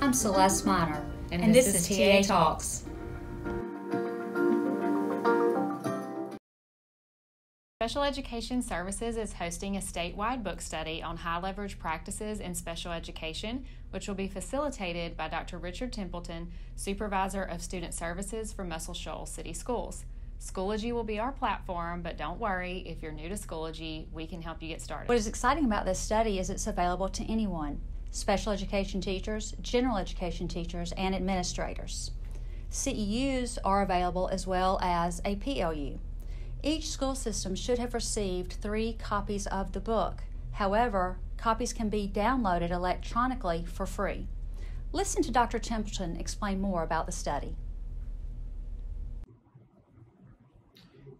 I'm Celeste Miner, and, and this, this, is TA Talks. Special Education Services is hosting a statewide book study on high leverage practices in special education, which will be facilitated by Dr. Richard Templeton, Supervisor of Student Services for Muscle Shoals City Schools. Schoology will be our platform, but don't worry, if you're new to Schoology, we can help you get started. What is exciting about this study is it's available to anyone special education teachers, general education teachers, and administrators. CEUs are available as well as a PLU. Each school system should have received three copies of the book. However, copies can be downloaded electronically for free. Listen to Dr. Templeton explain more about the study.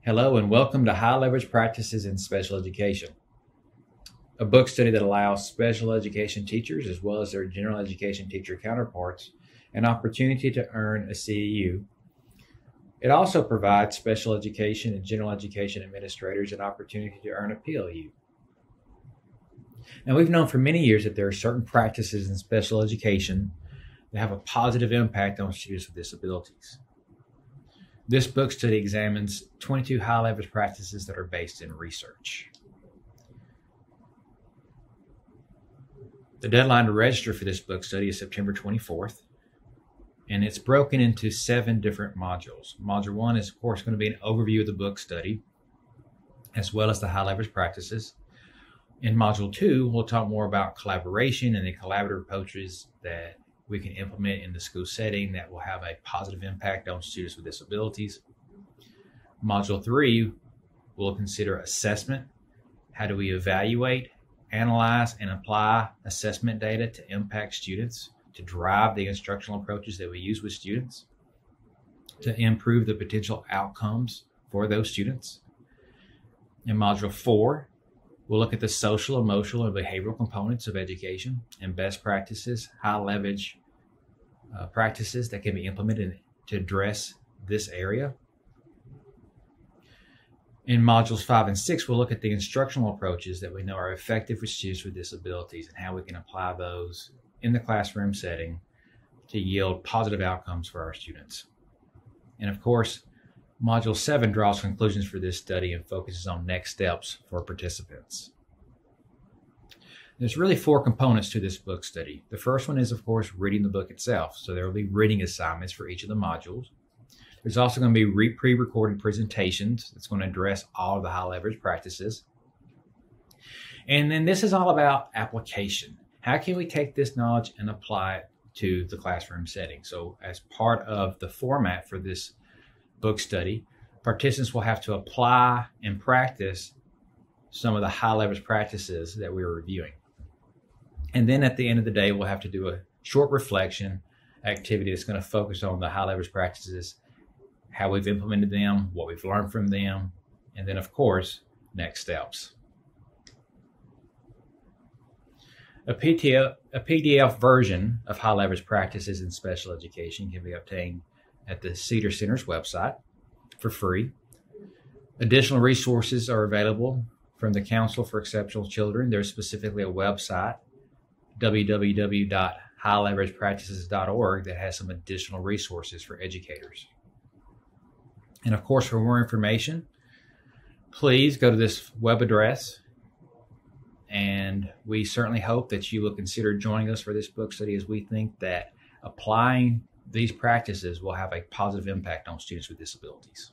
Hello, and welcome to High Leverage Practices in Special Education, a book study that allows special education teachers, as well as their general education teacher counterparts, an opportunity to earn a CEU it also provides special education and general education administrators an opportunity to earn a PLU. Now, we've known for many years that there are certain practices in special education that have a positive impact on students with disabilities. This book study examines 22 high level practices that are based in research. The deadline to register for this book study is September 24th and it's broken into seven different modules. Module one is, of course, going to be an overview of the book study, as well as the high leverage practices. In module two, we'll talk more about collaboration and the collaborative approaches that we can implement in the school setting that will have a positive impact on students with disabilities. Module three, we'll consider assessment. How do we evaluate, analyze, and apply assessment data to impact students? to drive the instructional approaches that we use with students, to improve the potential outcomes for those students. In Module 4, we'll look at the social, emotional, and behavioral components of education and best practices, high leverage uh, practices that can be implemented to address this area. In modules five and six, we'll look at the instructional approaches that we know are effective for students with disabilities and how we can apply those in the classroom setting to yield positive outcomes for our students. And of course, Module 7 draws conclusions for this study and focuses on next steps for participants. There's really four components to this book study. The first one is, of course, reading the book itself. So there will be reading assignments for each of the modules. There's also going to be pre recorded presentations that's going to address all of the high leverage practices. And then this is all about application. How can we take this knowledge and apply it to the classroom setting? So, as part of the format for this book study, participants will have to apply and practice some of the high leverage practices that we are reviewing. And then at the end of the day, we'll have to do a short reflection activity that's going to focus on the high leverage practices, how we've implemented them, what we've learned from them, and then, of course, next steps. A PDF, a PDF version of high leverage practices in special education can be obtained at the CEEDAR Center's website for free. Additional resources are available from the Council for Exceptional Children. There's specifically a website, www.highleveragepractices.org, that has some additional resources for educators. And of course, for more information, please go to this web address and we certainly hope that you will consider joining us for this book study as we think that applying these practices will have a positive impact on students with disabilities.